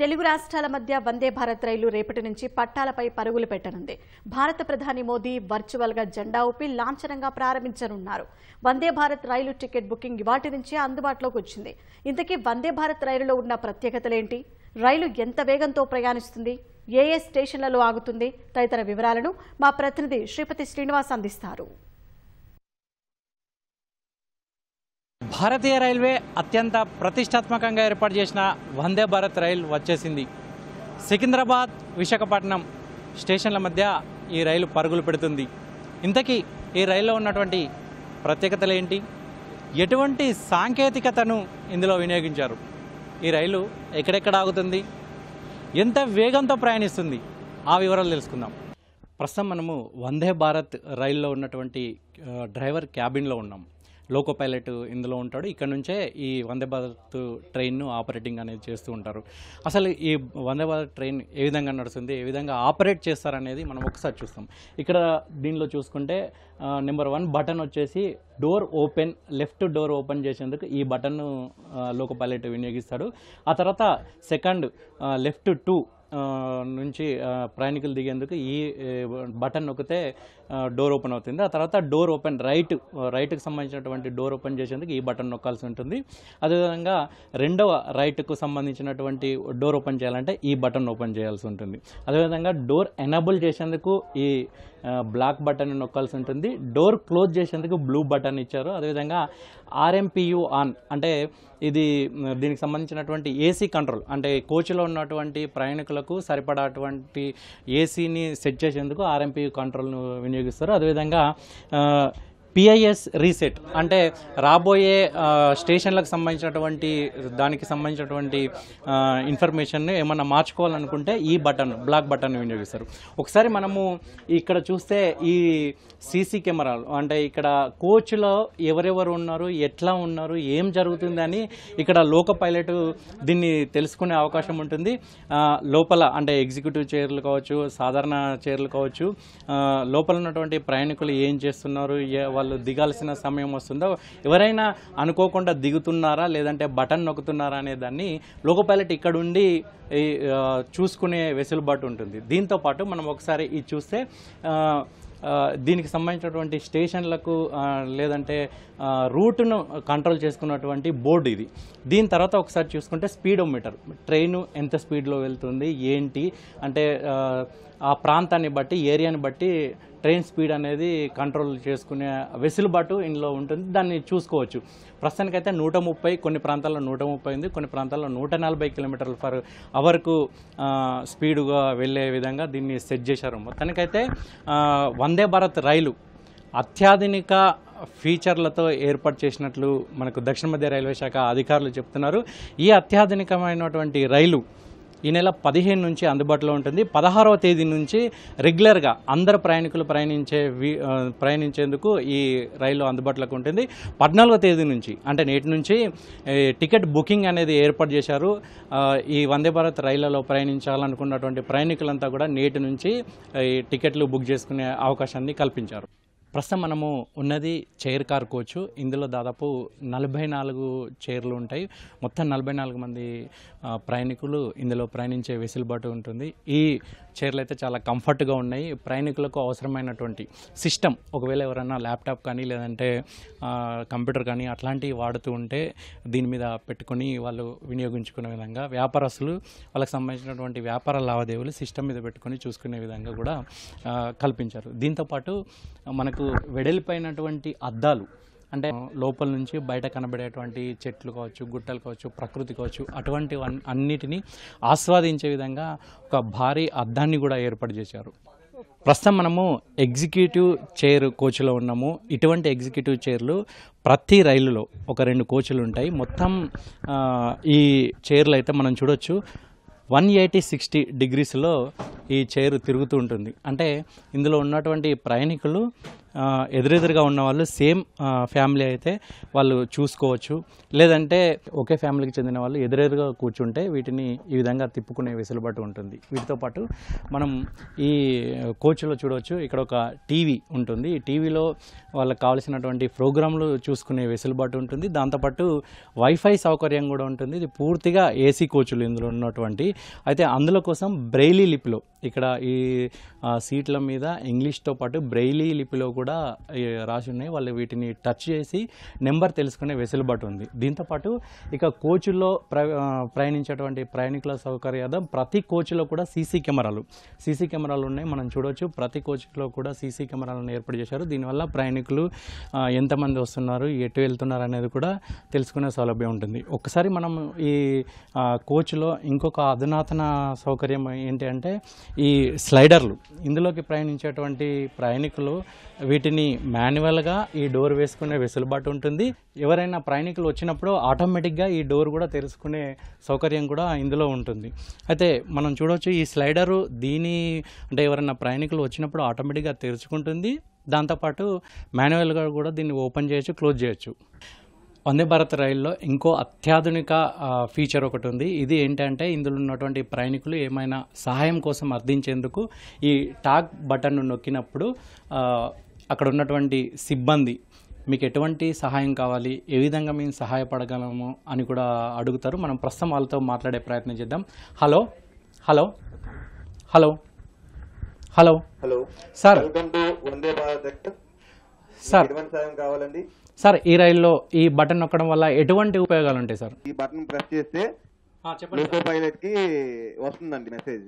తెలుగు రాష్ట్రాల మధ్య వందే భారత్ రైలు రేపటి నుంచి పట్టాలపై పరుగులు పెట్టనుంది. భారత ప్రధాని మోదీ వర్చువల్గా జెండా ఊపి లాంఛనంగా ప్రారంభించనున్నారు. వందే భారత్ రైలు టికెట్ బుకింగ్ ఇవాటి నుంచే అందుబాటులోకి వచ్చింది. ఇంతకీ వందే భారత్ రైలులో ఉన్న ప్రత్యేకతలేంటి రైలు ఎంత వేగంతో ప్రయాణిస్తుంది? ఏ ఏ స్టేషన్లలో ఆగుతుంది? తదితర వివరాలను మా ప్రతినిధి శ్రీపతి శ్రీనివాస్ అందిస్తారు. భారతీయ రైల్వే అత్యంత ప్రతిష్టాత్మకంగా ఏర్పాటు చేసిన వందే భారత్ రైలు వచ్చేసింది. సికింద్రాబాద్ విశాఖపట్నం స్టేషన్ల మధ్య ఈ రైలు పరుగులు పెడుతుంది. ఇంతకీ ఈ రైల్లో ఉన్నటువంటి ప్రత్యేకతలు ఏంటి? ఎటువంటి సాంకేతికతను ఇందులో వినియోగించారు? ఈ రైలు ఎక్కడెక్కడ ఆగుతుంది? ఎంత వేగంతో ప్రయాణిస్తుంది? ఆ వివరాలు తెలుసుకుందాం. ప్రస్తుతం మనము వందే భారత్ రైల్లో ఉన్నటువంటి డ్రైవర్ క్యాబిన్లో ఉన్నాం. లోకో పైలట్ ఇందులో ఉంటాడు. ఇక్కడ నుంచే ఈ వందే భారత్ ట్రైన్ను ఆపరేటింగ్ అనేది చేస్తూ ఉంటారు. అసలు ఈ వందే భారత్ ట్రైన్ ఏ విధంగా నడుస్తుంది ఏ విధంగా ఆపరేట్ చేస్తారనేది మనం ఒకసారి చూస్తాం. ఇక్కడ దీనిలో చూసుకుంటే నెంబర్ వన్ బటన్ వచ్చేసి door open left door open చేసేందుకు ఈ బటన్ను లోకో పైలట్ వినియోగిస్తాడు. ఆ తర్వాత సెకండ్ లెఫ్ట్ టూ నుంచి ప్రయాణికులు దిగేందుకు ఈ బటన్ నొక్కితే డోర్ ఓపెన్ అవుతుంది. ఆ తర్వాత డోర్ ఓపెన్ రైట్ రైట్కి సంబంధించినటువంటి డోర్ ఓపెన్ చేసేందుకు ఈ బటన్ నొక్కాల్సి ఉంటుంది. అదేవిధంగా రెండవ రైట్కు సంబంధించినటువంటి డోర్ ఓపెన్ చేయాలంటే ఈ బటన్ ఓపెన్ చేయాల్సి ఉంటుంది. అదేవిధంగా డోర్ ఎనబుల్ చేసేందుకు ఈ బ్లాక్ బటన్ నొక్కాల్సి ఉంటుంది. డోర్ క్లోజ్ చేసేందుకు బ్లూ బటన్ ఇచ్చారు. అదేవిధంగా ఆర్ఎంపియు ఆన్. అంటే ఇది దీనికి సంబంధించినటువంటి ఏసీ కంట్రోల్. అంటే కోచ్లో ఉన్నటువంటి ప్రయాణికులకు సరిపడాటువంటి ఏసీని సెట్ చేసేందుకు ఆర్ఎంపియు కంట్రోల్ను వినియోగిస్తారు. అదేవిధంగా పిఐఎస్ రీసెట్ అంటే రాబోయే స్టేషన్లకు సంబంధించినటువంటి దానికి సంబంధించినటువంటి ఇన్ఫర్మేషన్ ఏమన్నా మార్చుకోవాలనుకుంటే ఈ బటన్ బ్లాక్ బటన్ వినియోగిస్తారు. ఒకసారి మనము ఇక్కడ చూస్తే ఈ సీసీ కెమెరాలు అంటే ఇక్కడ కోచ్లో ఎవరెవరు ఉన్నారు ఎట్లా ఉన్నారు ఏం జరుగుతుంది అని ఇక్కడ లోక పైలట్ దీన్ని తెలుసుకునే అవకాశం ఉంటుంది. లోపల అంటే ఎగ్జిక్యూటివ్ చైర్లు కావచ్చు సాధారణ చైర్లు కావచ్చు లోపల ఉన్నటువంటి ప్రయాణికులు ఏం చేస్తున్నారు వాళ్ళ వాళ్ళు దిగాల్సిన సమయం వస్తుందో ఎవరైనా అనుకోకుండా దిగుతున్నారా లేదంటే బటన్ నొక్కుతున్నారా అనే దాన్ని లోకో పైలట్ ఇక్కడ ఉండి చూసుకునే వెసులుబాటు ఉంటుంది. దీంతో పాటు మనం ఒకసారి ఇది చూస్తే దీనికి సంబంధించినటువంటి స్టేషన్లకు లేదంటే రూట్ను కంట్రోల్ చేసుకున్నటువంటి బోర్డు ఇది. దీని తర్వాత ఒకసారి చూసుకుంటే స్పీడోమీటర్. ట్రైన్ ఎంత స్పీడ్లో వెళ్తుంది ఏంటి అంటే ఆ, ప్రాంతాన్ని బట్టి ఏరియాని బట్టి ట్రైన్ స్పీడ్ అనేది కంట్రోల్ చేసుకునే వెసులుబాటు ఇందులో ఉంటుంది. దాన్ని చూసుకోవచ్చు. ప్రస్తుతానికైతే నూట ముప్పై కొన్ని ప్రాంతాల్లో నూట ముప్పై ఉంది కొన్ని ప్రాంతాల్లో నూట నలభై కిలోమీటర్ల ఫర్ అవర్కు స్పీడ్గా వెళ్ళే విధంగా దీన్ని సెట్ చేశారు. మొత్తానికైతే వందే భారత్ రైలు అత్యాధునిక ఫీచర్లతో ఏర్పాటు చేసినట్లు మనకు దక్షిణ మధ్య రైల్వే శాఖ అధికారులు చెప్తున్నారు. ఈ అత్యాధునికమైనటువంటి రైలు ఈ నెల పదిహేను నుంచి అందుబాటులో ఉంటుంది. పదహారవ తేదీ నుంచి రెగ్యులర్గా అందరు ప్రయాణికులు ప్రయాణించే ప్రయాణించేందుకు ఈ రైలు అందుబాటులోకి ఉంటుంది. పద్నాలుగో తేదీ నుంచి అంటే నేటి నుంచి టికెట్ బుకింగ్ అనేది ఏర్పాటు చేశారు. ఈ వందే భారత్ రైళ్ళలో ప్రయాణించాలనుకున్నటువంటి ప్రయాణికులంతా కూడా నేటి నుంచి ఈ టికెట్లు బుక్ చేసుకునే అవకాశాన్ని కల్పించారు. ప్రస్తుతం మనము ఉన్నది చైర్ కార్ కోచ్. ఇందులో దాదాపు నలభై నాలుగు చైర్లు ఉంటాయి. మొత్తం నలభై నాలుగు మంది ప్రయాణికులు ఇందులో ప్రయాణించే వెసులుబాటు ఉంటుంది. ఈ చైర్లు అయితే చాలా కంఫర్ట్గా ఉన్నాయి. ప్రయాణికులకు అవసరమైనటువంటి సిస్టమ్ ఒకవేళ ఎవరైనా ల్యాప్టాప్ కానీ లేదంటే కంప్యూటర్ కానీ అట్లాంటివి వాడుతూ ఉంటే దీని మీద పెట్టుకొని వాళ్ళు వినియోగించుకునే విధంగా వ్యాపారస్తులు వాళ్ళకి సంబంధించినటువంటి వ్యాపార లావాదేవీలు సిస్టమ్ మీద పెట్టుకొని చూసుకునే విధంగా కూడా కల్పించారు. దీంతోపాటు మనకు వెడల్పైనటువంటి అద్దాలు అంటే లోపల నుంచి బయట కనబడేటువంటి చెట్లు కావచ్చు గుట్టలు కావచ్చు ప్రకృతి కావచ్చు అటువంటి అన్నిటినీ ఆస్వాదించే విధంగా ఒక భారీ అద్దాన్ని కూడా ఏర్పాటు చేశారు. ప్రస్తుతం మనము ఎగ్జిక్యూటివ్ చైర్ కోచ్లో ఉన్నాము. ఇటువంటి ఎగ్జిక్యూటివ్ చైర్లు ప్రతి రైలులో ఒక రెండు కోచ్లు ఉంటాయి. మొత్తం ఈ చైర్లు అయితే మనం చూడొచ్చు. వన్ ఎయిటీ సిక్స్టీ డిగ్రీస్లో ఈ చైర్ తిరుగుతూ ఉంటుంది. అంటే ఇందులో ఉన్నటువంటి ప్రయాణికులు ఎదురెదురుగా ఉన్న వాళ్ళు సేమ్ ఫ్యామిలీ అయితే వాళ్ళు చూసుకోవచ్చు. లేదంటే ఒకే ఫ్యామిలీకి చెందిన వాళ్ళు ఎదురెదురుగా కూర్చుంటే వీటిని ఈ విధంగా తిప్పుకునే వెసులుబాటు ఉంటుంది. వీటితో పాటు మనం ఈ కోచ్లో చూడవచ్చు. ఇక్కడ ఒక టీవీ ఉంటుంది. ఈ టీవీలో వాళ్ళకి కావాల్సినటువంటి ప్రోగ్రాంలు చూసుకునే వెసులుబాటు ఉంటుంది. దాంతోపాటు వైఫై సౌకర్యం కూడా ఉంటుంది. ఇది పూర్తిగా ఏసీ కోచ్లు ఇందులో ఉన్నటువంటి. అయితే అందులో కోసం బ్రెయిలీ లిపిలో ఇక్కడ ఈ సీట్ల మీద ఇంగ్లీష్తో పాటు బ్రెయిలీ లిపిలో కూడా రాసి ఉన్నాయి. వాళ్ళు వీటిని టచ్ చేసి నెంబర్ తెలుసుకునే వెసులుబాటు ఉంది. దీంతోపాటు ఇక కోచ్లో ప్ర ప్రయాణించేటువంటి ప్రయాణికుల సౌకర్యార్థం ప్రతి కోచ్లో కూడా సీసీ కెమెరాలు. సీసీ కెమెరాలు ఉన్నాయి. మనం చూడవచ్చు ప్రతి కోచ్లో కూడా సీసీ కెమెరాలను ఏర్పాటు చేశారు. దీనివల్ల ప్రయాణికులు ఎంతమంది వస్తున్నారు ఎటు వెళ్తున్నారు అనేది కూడా తెలుసుకునే సౌలభ్యం ఉంటుంది. ఒకసారి మనం ఈ కోచ్లో ఇంకొక అధునాతన సౌకర్యం ఏంటి అంటే ఈ స్లైడర్లు. ఇందులోకి ప్రయాణించేటువంటి ప్రయాణికులు వీటిని మాన్యువల్గా ఈ డోర్ వేసుకునే వెసులుబాటు ఉంటుంది. ఎవరైనా ప్రయాణికులు వచ్చినప్పుడు ఆటోమేటిక్గా ఈ డోర్ కూడా తెరుచుకునే సౌకర్యం కూడా ఇందులో ఉంటుంది. అయితే మనం చూడవచ్చు ఈ స్లైడరు దీని అంటే ఎవరైనా ప్రయాణికులు వచ్చినప్పుడు ఆటోమేటిక్గా తెరుచుకుంటుంది. దాంతోపాటు మాన్యువల్గా కూడా దీన్ని ఓపెన్ చేయొచ్చు క్లోజ్ చేయొచ్చు. వందే భారత్ రైల్లో ఇంకో అత్యాధునిక ఫీచర్ ఒకటి ఉంది. ఇది ఏంటంటే ఇందులో ఉన్నటువంటి ప్రయాణికులు ఏమైనా సహాయం కోసం అర్థించేందుకు ఈ టాక్ బటన్ను నొక్కినప్పుడు అక్కడ ఉన్నటువంటి సిబ్బంది మీకు ఎటువంటి సహాయం కావాలి ఏ విధంగా మేము సహాయపడగలము అని కూడా అడుగుతారు. మనం ప్రస్తుతం వాళ్ళతో మాట్లాడే ప్రయత్నం చేద్దాం. Hello hello hello hello. Hello. Sir. Sir. సాయం కావాలండి? సార్ ఈ రైల్లో ఈ బటన్ నొక్కడం వల్ల ఎటువంటి ఉపయోగాలు ఉంటాయి సార్? ఈ బటన్ ప్రెస్ చేస్తే లోకో పైలట్కి వస్తుందండి మెసేజ్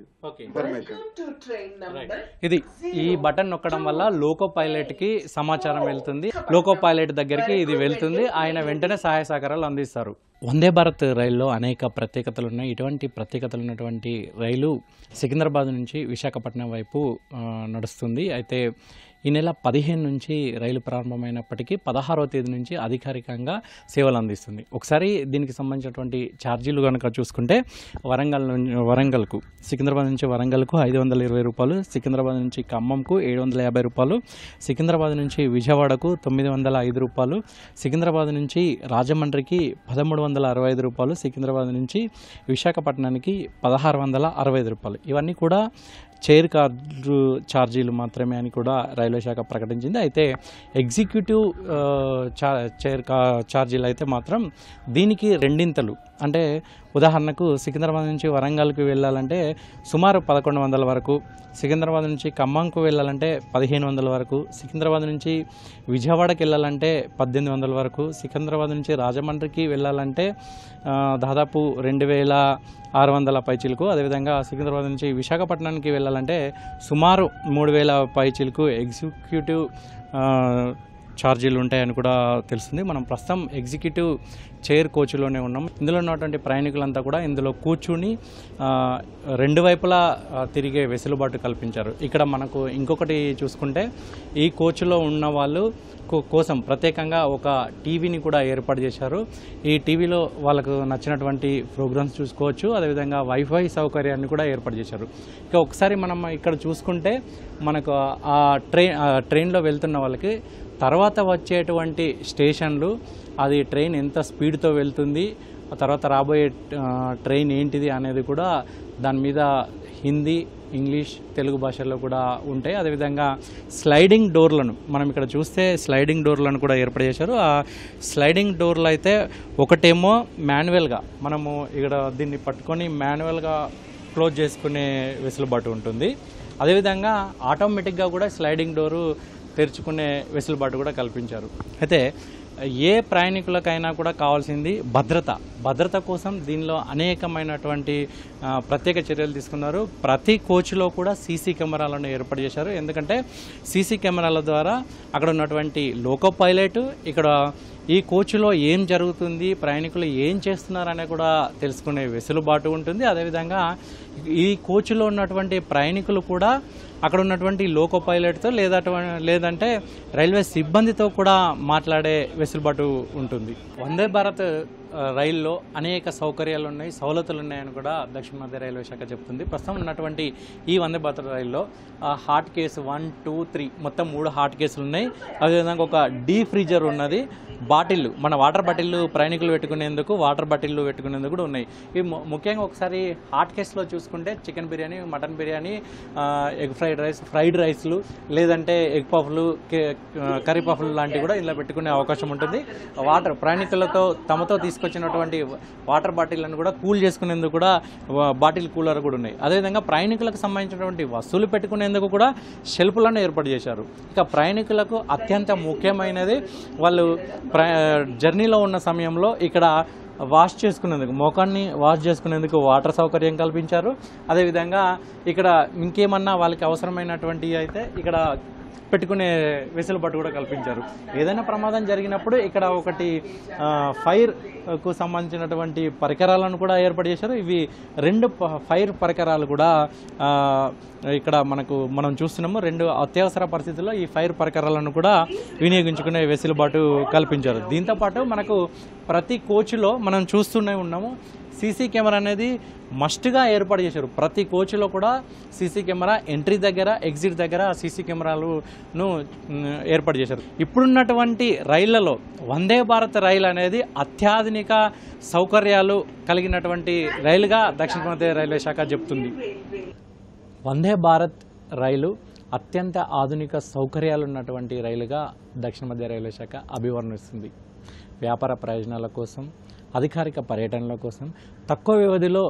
ఇది ఈ బటన్ నొక్కడం వల్ల లోకో పైలట్కి సమాచారం వెళ్తుంది. లోకో పైలట్ దగ్గరికి ఇది వెళ్తుంది. ఆయన వెంటనే సహాయ సహకారాలు అందిస్తారు. వందే భారత్ రైల్లో అనేక ప్రత్యేకతలు ఉన్నాయి. ఇటువంటి ప్రత్యేకతలు ఉన్నటువంటి రైలు సికింద్రాబాద్ నుంచి విశాఖపట్నం వైపు నడుస్తుంది. అయితే ఈ నెల పదిహేను నుంచి రైలు ప్రారంభమైనప్పటికీ పదహారవ తేదీ నుంచి అధికారికంగా సేవలు అందిస్తుంది. ఒకసారి దీనికి సంబంధించినటువంటి ఛార్జీలు కనుక చూసుకుంటే వరంగల్ నుంచి వరంగల్కు సికింద్రాబాద్ నుంచి వరంగల్కు ఐదు వందల ఇరవై రూపాయలు సికింద్రాబాద్ నుంచి ఖమ్మంకు ఏడు వందల యాభై రూపాయలు సికింద్రాబాద్ నుంచి విజయవాడకు తొమ్మిది వందల ఐదు రూపాయలు సికింద్రాబాద్ నుంచి రాజమండ్రికి పదమూడు వందల అరవై ఐదు రూపాయలు సికింద్రాబాద్ నుంచి విశాఖపట్నానికి పదహారు వందల అరవై ఐదు రూపాయలు. ఇవన్నీ కూడా చైర్ కార్డు ఛార్జీలు మాత్రమే అని కూడా రైల్వే శాఖ ప్రకటించింది. అయితే ఎగ్జిక్యూటివ్ చా చైర్ కా ఛార్జీలు అయితే మాత్రం దీనికి రెండింతలు. అంటే ఉదాహరణకు సికింద్రాబాద్ నుంచి వరంగల్కి వెళ్ళాలంటే సుమారు పదకొండు వందల వరకు సికింద్రాబాద్ నుంచి ఖమ్మంకు వెళ్ళాలంటే పదిహేను వందల వరకు సికింద్రాబాద్ నుంచి విజయవాడకి వెళ్ళాలంటే పద్దెనిమిది వందల వరకు సికింద్రాబాద్ నుంచి రాజమండ్రికి వెళ్ళాలంటే దాదాపు రెండు వేల ఆరు వందల పైచీలకు. అదేవిధంగా సికింద్రాబాద్ నుంచి విశాఖపట్నానికి వెళ్ళాలంటే సుమారు మూడు వేల పైచీలకు. ఎగ్జిక్యూటివ్ ఛార్జీలు ఉంటాయని కూడా తెలుస్తుంది. మనం ప్రస్తుతం ఎగ్జిక్యూటివ్ చైర్ కోచ్లోనే ఉన్నాం. ఇందులో ఉన్నటువంటి ప్రయాణికులంతా కూడా ఇందులో కూర్చుని రెండు వైపులా తిరిగే వెసులుబాటు కల్పించారు. ఇక్కడ మనకు ఇంకొకటి చూసుకుంటే ఈ కోచ్లో ఉన్న వాళ్ళు కో- కోసం ప్రత్యేకంగా ఒక టీవీని కూడా ఏర్పాటు చేశారు. ఈ టీవీలో వాళ్ళకు నచ్చినటువంటి ప్రోగ్రామ్స్ చూసుకోవచ్చు. అదేవిధంగా వైఫై సౌకర్యాన్ని కూడా ఏర్పాటు చేశారు. ఇక ఒకసారి మనం ఇక్కడ చూసుకుంటే మనకు ఆ ట్రైన్ ట్రైన్లో వెళ్తున్న వాళ్ళకి తర్వాత వచ్చేటువంటి స్టేషన్లు అది ట్రైన్ ఎంత స్పీడ్తో వెళ్తుంది ఆ తర్వాత రాబోయే ట్రైన్ ఏంటిది అనేది కూడా దాని మీద హిందీ ఇంగ్లీష్ తెలుగు భాషల్లో కూడా ఉంటాయి. అదేవిధంగా స్లైడింగ్ డోర్లను మనం ఇక్కడ చూస్తే స్లైడింగ్ డోర్లను కూడా ఏర్పాటు చేశారు. ఆ స్లైడింగ్ డోర్లు అయితే ఒకటేమో మాన్యువల్గా మనము ఇక్కడ దీన్ని పట్టుకొని మాన్యువల్గా క్లోజ్ చేసుకునే వెసులుబాటు ఉంటుంది. అదేవిధంగా ఆటోమేటిక్గా కూడా స్లైడింగ్ డోరు తెరుచుకునే వెసులుబాటు కూడా కల్పించారు. అయితే ఏ ప్రయాణికులకైనా కూడా కావాల్సింది భద్రత. భద్రత కోసం దీనిలో అనేకమైనటువంటి ప్రత్యేక చర్యలు తీసుకున్నారు. ప్రతి కోచ్లో కూడా సీసీ కెమెరాలను ఏర్పాటు చేశారు. ఎందుకంటే సీసీ కెమెరాల ద్వారా అక్కడ ఉన్నటువంటి లోకో పైలట్ ఇక్కడ ఈ కోచ్లో ఏం జరుగుతుంది ప్రయాణికులు ఏం చేస్తున్నారనే కూడా తెలుసుకునే వెసులుబాటు ఉంటుంది. అదేవిధంగా ఈ కోచ్లో ఉన్నటువంటి ప్రయాణికులు కూడా అక్కడ ఉన్నటువంటి లోకో పైలట్తో లేదా లేదంటే రైల్వే సిబ్బందితో కూడా మాట్లాడే వెసులుబాటు ఉంటుంది. వందే భారత్ రైల్లో అనేక సౌకర్యాలు ఉన్నాయి సవలతులు ఉన్నాయని కూడా దక్షిణ మధ్య రైల్వే శాఖ చెప్తుంది. ప్రస్తుతం ఉన్నటువంటి ఈ వందే భారత్ రైల్లో hot case one two three మొత్తం మూడు హార్ట్ కేసులు ఉన్నాయి. అదేవిధంగా ఒక డీ ఫ్రీజర్ ఉన్నది బాటిల్ మన వాటర్ బాటిల్ ప్రయాణికులు పెట్టుకునేందుకు వాటర్ బాటిల్ పెట్టుకునేందుకు కూడా ఉన్నాయి. ఇవి ముఖ్యంగా ఒకసారి హార్ట్ కేసులో చూసుకుంటే chicken biryani mutton biryani egg fried rice fried రైస్లు లేదంటే ఎగ్ పఫ్లు కే- కర్రీ పఫ్లు లాంటివి కూడా ఇలా పెట్టుకునే అవకాశం ఉంటుంది. వాటర్ ప్రయాణికులతో తమతో తీసుకొచ్చినటువంటి వాటర్ బాటిళ్ళను కూడా కూల్ చేసుకునేందుకు కూడా బాటిల్ కూలర్ కూడా ఉన్నాయి. అదేవిధంగా ప్రయాణికులకు సంబంధించినటువంటి వస్తువులు పెట్టుకునేందుకు కూడా షెల్ఫ్లను ఏర్పాటు చేశారు. ఇక ప్రయాణికులకు అత్యంత ముఖ్యమైనది వాళ్ళు ప్ర జర్నీలో ఉన్న సమయంలో ఇక్కడ వాష్ చేసుకునేందుకు మోకాన్ని వాష్ చేసుకునేందుకు వాటర్ సౌకర్యం కల్పించారు. అదేవిధంగా ఇక్కడ ఇంకేమన్నా వాళ్ళకి అవసరమైనటువంటి అయితే ఇక్కడ పెట్టుకునే వెసులుబాటు కూడా కల్పించారు. ఏదైనా ప్రమాదం జరిగినప్పుడు ఇక్కడ ఒకటి ఫైర్కు సంబంధించినటువంటి పరికరాలను కూడా ఏర్పాటు చేశారు. ఇవి రెండు ఫైర్ పరికరాలు కూడా ఇక్కడ మనకు మనం చూస్తున్నాము. రెండు అత్యవసర పరిస్థితుల్లో ఈ ఫైర్ పరికరాలను కూడా వినియోగించుకునే వెసులుబాటు కల్పించారు. దీంతోపాటు మనకు ప్రతి కోచ్లో మనం చూస్తూనే ఉన్నాము. సీసీ కెమెరా అనేది మస్ట్గా ఏర్పాటు చేశారు. ప్రతి కోచ్లో కూడా సీసీ కెమెరా ఎంట్రీ దగ్గర ఎగ్జిట్ దగ్గర సీసీ కెమెరాలను ఏర్పాటు చేశారు. ఇప్పుడున్నటువంటి రైళ్ళలో వందే భారత్ రైలు అనేది అత్యాధునిక సౌకర్యాలు కలిగినటువంటి రైలుగా దక్షిణ మధ్య రైల్వే శాఖ చెప్తుంది. వందే భారత్ రైలు అత్యంత ఆధునిక సౌకర్యాలు ఉన్నటువంటి రైలుగా దక్షిణ మధ్య రైల్వే శాఖ అభివర్ణిస్తుంది. వ్యాపార ప్రయోజనాల కోసం అధికారిక పర్యటనల కోసం తక్కువ వ్యవధిలో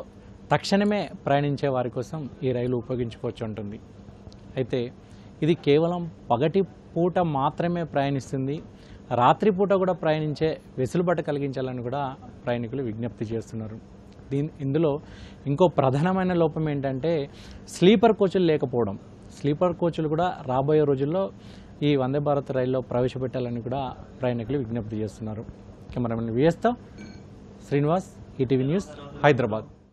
తక్షణమే ప్రయాణించే వారి కోసం ఈ రైలు ఉపయోగించుకోవచ్చు ఉంటుంది అయితే ఇది కేవలం పగటి పూట మాత్రమే ప్రయాణిస్తుంది. రాత్రిపూట కూడా ప్రయాణించే వెసులుబాటు కలిగించాలని కూడా ప్రయాణికులు విజ్ఞప్తి చేస్తున్నారు. దీని ఇందులో ఇంకో ప్రధానమైన లోపం ఏంటంటే స్లీపర్ కోచ్లు లేకపోవడం. స్లీపర్ కోచ్లు కూడా రాబోయే రోజుల్లో ఈ వందే భారత్ రైల్లో ప్రవేశపెట్టాలని కూడా ప్రయాణికులు విజ్ఞప్తి చేస్తున్నారు. కెమెరామెన్ విఎస్తో శ్రీనివాస్ ఈటీవీ న్యూస్ హైదరాబాద్.